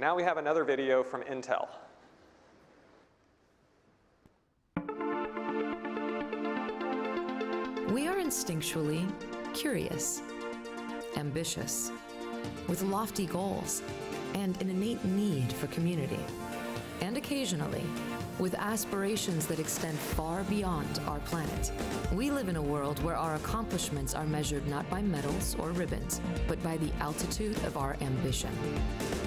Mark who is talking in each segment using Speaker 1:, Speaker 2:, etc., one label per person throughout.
Speaker 1: Now we have another video from Intel.
Speaker 2: We are instinctually curious, ambitious, with lofty goals, and an innate need for community. And occasionally, with aspirations that extend far beyond our planet. We live in a world where our accomplishments are measured not by medals or ribbons, but by the altitude of our ambition.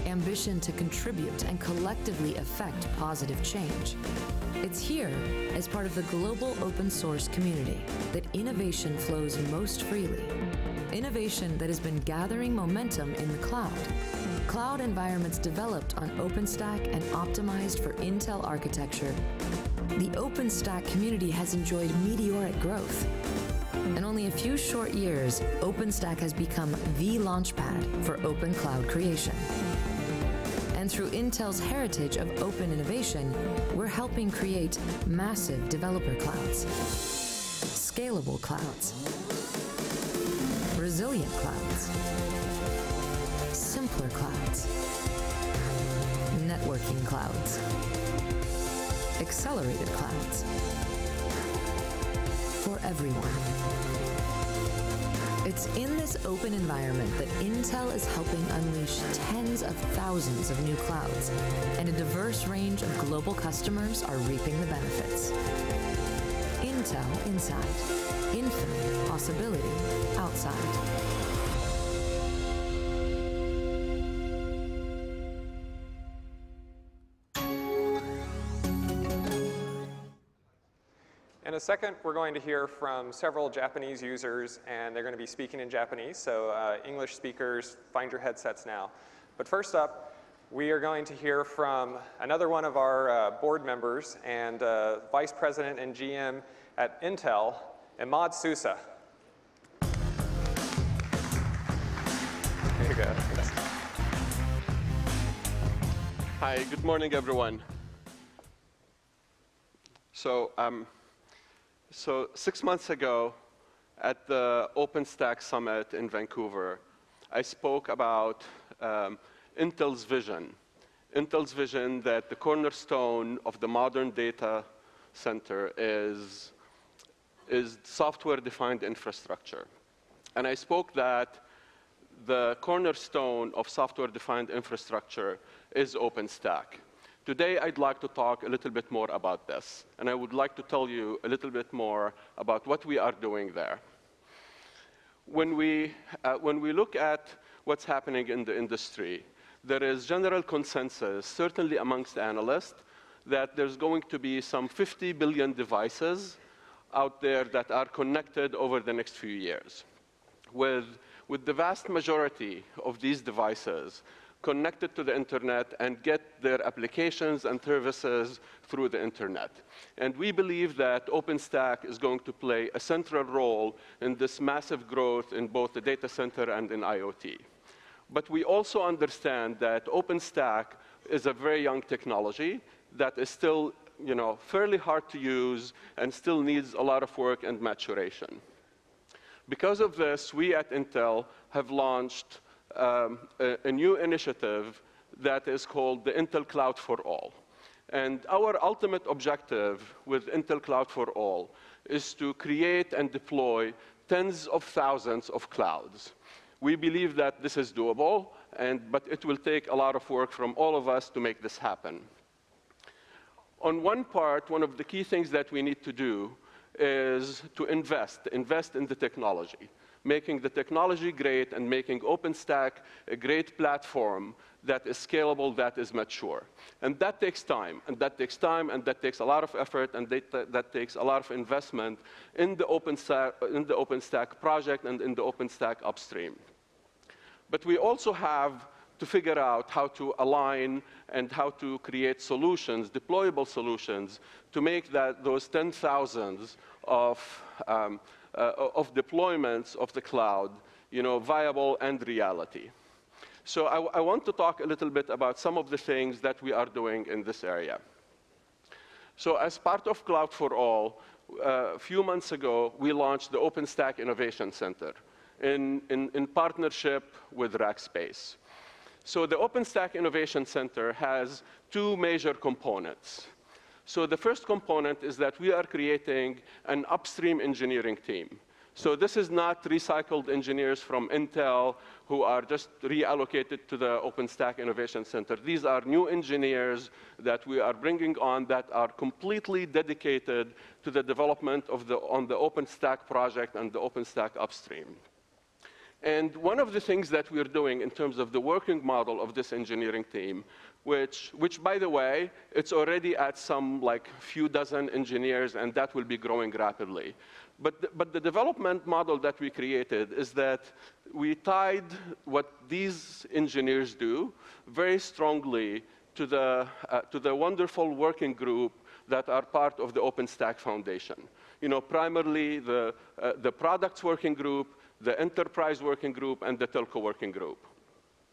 Speaker 2: Ambition to contribute and collectively affect positive change. It's here, as part of the global open source community, that innovation flows most freely. Innovation that has been gathering momentum in the cloud. Cloud environments developed on OpenStack and optimized for Intel architecture. The OpenStack community has enjoyed meteoric growth. In only a few short years, OpenStack has become the launchpad for open cloud creation. And through Intel's heritage of open innovation, we're helping create massive developer clouds, scalable clouds, resilient clouds, clouds, networking clouds, accelerated clouds, for everyone. It's in this open environment that Intel is helping unleash tens of thousands of new clouds, and a diverse range of global customers are reaping the benefits. Intel inside, infinite possibility outside.
Speaker 1: Second, we're going to hear from several Japanese users, and they're going to be speaking in Japanese. So uh, English speakers, find your headsets now. But first up, we are going to hear from another one of our uh, board members and uh, vice president and GM at Intel, Imad Sousou. There you go.
Speaker 3: Hi, good morning, everyone. So, um, so six months ago, at the OpenStack Summit in Vancouver, I spoke about um, Intel's vision. Intel's vision that the cornerstone of the modern data center is, is software-defined infrastructure. And I spoke that the cornerstone of software-defined infrastructure is OpenStack. Today, I'd like to talk a little bit more about this, and I would like to tell you a little bit more about what we are doing there. When we, uh, when we look at what's happening in the industry, there is general consensus, certainly amongst analysts, that there's going to be some 50 billion devices out there that are connected over the next few years, with, with the vast majority of these devices connected to the internet and get their applications and services through the internet. And we believe that OpenStack is going to play a central role in this massive growth in both the data center and in IoT. But we also understand that OpenStack is a very young technology that is still you know, fairly hard to use and still needs a lot of work and maturation. Because of this, we at Intel have launched um, a, a new initiative that is called the Intel Cloud for All. And our ultimate objective with Intel Cloud for All is to create and deploy tens of thousands of clouds. We believe that this is doable, and, but it will take a lot of work from all of us to make this happen. On one part, one of the key things that we need to do is to invest, invest in the technology making the technology great and making OpenStack a great platform that is scalable, that is mature. And that takes time, and that takes time, and that takes a lot of effort, and that, takes a lot of investment in the, OpenStack, in the OpenStack project and in the OpenStack upstream. But we also have to figure out how to align and how to create solutions, deployable solutions, to make that, those 10,000s of um, of deployments of the cloud, you know, viable and reality. So I, I want to talk a little bit about some of the things that we are doing in this area. So as part of Cloud for All, uh, a few months ago, we launched the OpenStack Innovation Center in, in, in partnership with Rackspace. So the OpenStack Innovation Center has two major components. So the first component is that we are creating an upstream engineering team. So this is not recycled engineers from Intel who are just reallocated to the OpenStack Innovation Center. These are new engineers that we are bringing on that are completely dedicated to the development of the, on the OpenStack project and the OpenStack upstream. And one of the things that we're doing in terms of the working model of this engineering team, which, which by the way, it's already at some like few dozen engineers and that will be growing rapidly. But the, but the development model that we created is that we tied what these engineers do very strongly to the, uh, to the wonderful working group that are part of the OpenStack Foundation. You know, primarily the, uh, the products working group, the enterprise working group, and the telco working group.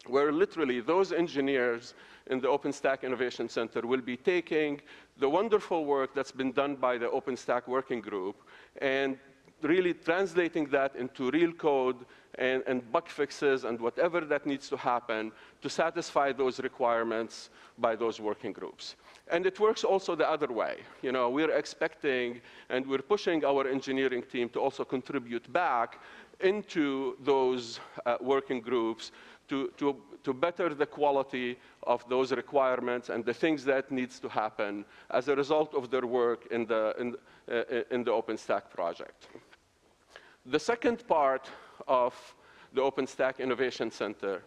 Speaker 3: Where literally those engineers in the OpenStack Innovation Center will be taking the wonderful work that's been done by the OpenStack working group and really translating that into real code and, and, bug fixes and whatever that needs to happen to satisfy those requirements by those working groups. And it works also the other way. You know, we're expecting and we're pushing our engineering team to also contribute back into those uh, working groups to, to, to better the quality of those requirements and the things that needs to happen as a result of their work in the, in, uh, in the OpenStack project. The second part of the OpenStack Innovation Center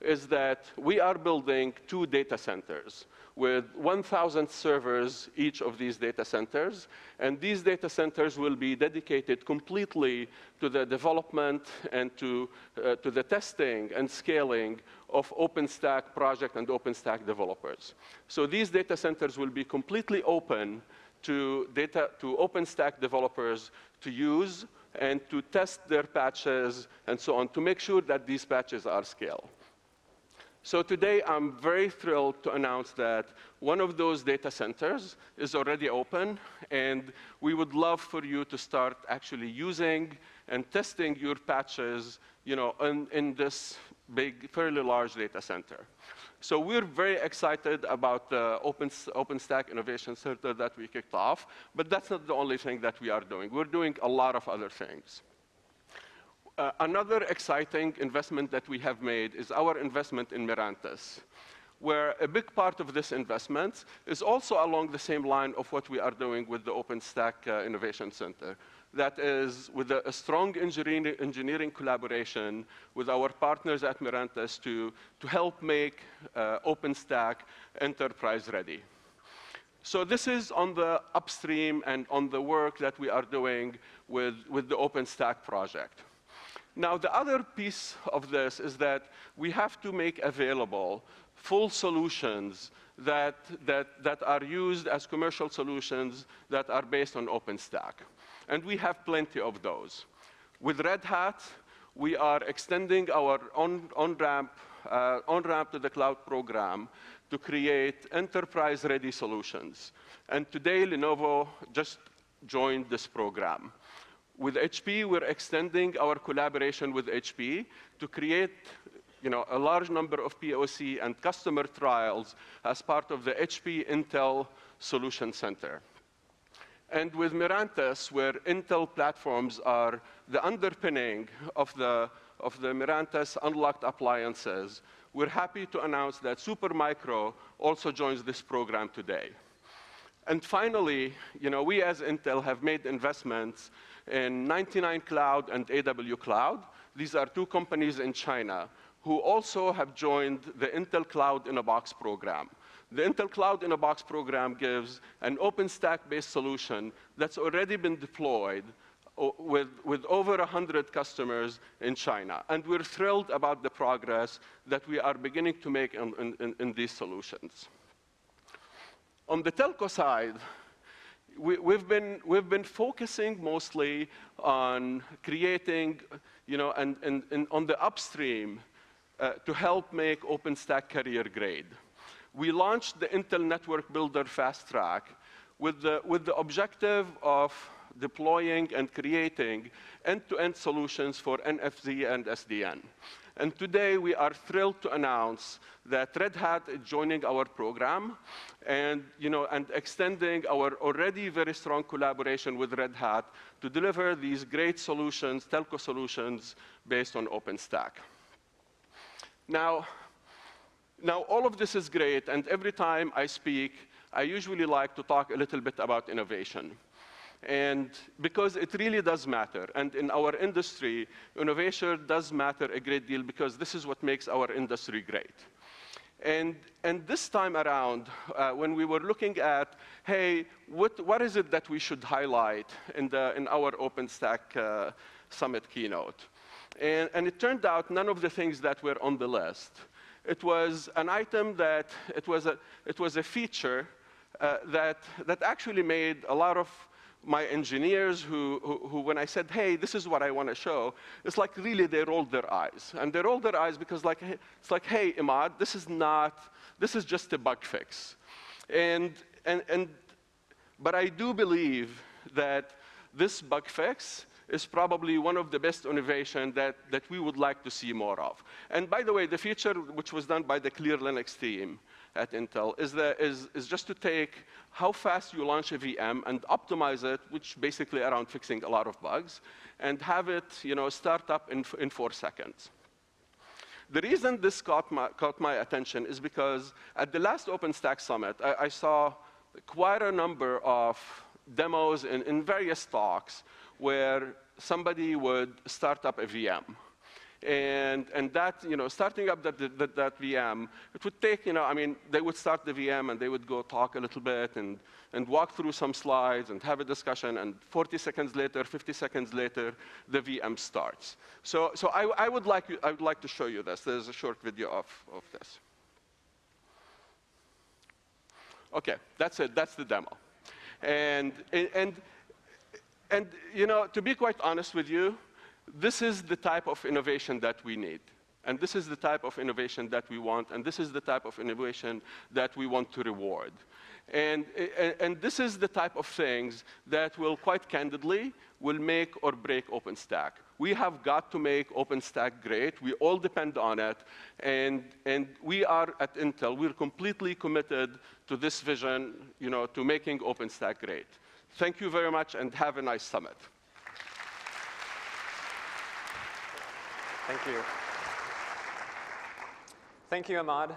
Speaker 3: is that we are building two data centers with 1,000 servers each of these data centers. And these data centers will be dedicated completely to the development and to, uh, to the testing and scaling of OpenStack project and OpenStack developers. So these data centers will be completely open to, data, to OpenStack developers to use and to test their patches and so on to make sure that these patches are scaled. So today, I'm very thrilled to announce that one of those data centers is already open, and we would love for you to start actually using and testing your patches you know, in, in this big, fairly large data center. So we're very excited about the Open, OpenStack Innovation Center that we kicked off, but that's not the only thing that we are doing. We're doing a lot of other things. Uh, another exciting investment that we have made is our investment in Mirantis, where a big part of this investment is also along the same line of what we are doing with the OpenStack uh, Innovation Center. That is with a, strong engineering, collaboration with our partners at Mirantis to, help make uh, OpenStack enterprise ready. So this is on the upstream and on the work that we are doing with the OpenStack project. Now, the other piece of this is that we have to make available full solutions that, that, that are used as commercial solutions that are based on OpenStack. And we have plenty of those. With Red Hat, we are extending our on-ramp on uh, on to the cloud program to create enterprise-ready solutions. And today, Lenovo just joined this program. With HP, we're extending our collaboration with HP to create you know, a large number of POC and customer trials as part of the HP Intel Solution Center. And with Mirantis, where Intel platforms are the underpinning of the, of the Mirantis unlocked appliances, we're happy to announce that Supermicro also joins this program today. And finally, you know, we as Intel have made investments in 99 Cloud and AW Cloud. These are two companies in China who also have joined the Intel Cloud in a Box program. The Intel Cloud in a Box program gives an OpenStack-based solution that's already been deployed uh, with, with over 100 customers in China. And we're thrilled about the progress that we are beginning to make in, in, in these solutions. On the telco side, we, have been, we've been focusing mostly on creating, you know, and, and, and on the upstream uh, to help make OpenStack carrier grade. We launched the Intel Network Builder Fast Track with the, with the objective of deploying and creating end-to-end -end solutions for NFV and SDN. And today we are thrilled to announce that Red Hat is joining our program and, you know, and extending our already very strong collaboration with Red Hat to deliver these great solutions, telco solutions based on OpenStack. Now, now, all of this is great, and every time I speak, I usually like to talk a little bit about innovation. And because it really does matter. And in our industry, innovation does matter a great deal because this is what makes our industry great. And, and this time around, uh, when we were looking at, hey, what, what is it that we should highlight in, the, in our OpenStack uh, Summit keynote? And, and it turned out none of the things that were on the list. It was an item that, it was a, it was a feature uh, that, that actually made a lot of my engineers who, who, who, when I said, hey, this is what I want to show, it's like really they rolled their eyes. And they rolled their eyes because like, it's like, hey, Imad, this is not, this is just a bug fix. And, and, and, but I do believe that this bug fix is probably one of the best innovation that, that we would like to see more of. And by the way, the feature which was done by the Clear Linux team, at Intel is, the, is, is just to take how fast you launch a VM and optimize it, which basically around fixing a lot of bugs, and have it you know, start up in, in four seconds. The reason this caught my, caught my attention is because at the last OpenStack Summit, I, I saw quite a number of demos in, in various talks where somebody would start up a VM. And, and that, you know, starting up that, that, that, VM, it would take, you know, I mean, they would start the VM and they would go talk a little bit and, and walk through some slides and have a discussion, and 40 seconds later, 50 seconds later, the VM starts. So, so I, I, would like, I would like to show you this. There's a short video of, of this. OK, that's it. That's the demo. And, and, and, you know, to be quite honest with you, this is the type of innovation that we need. And this is the type of innovation that we want, and this is the type of innovation that we want to reward. And, and, this is the type of things that will, quite candidly, will make or break OpenStack. We have got to make OpenStack great. We all depend on it. And, and we are at Intel, we're completely committed to this vision, you know, to making OpenStack great. Thank you very much, and have a nice summit.
Speaker 1: Thank you. Thank you, Imad.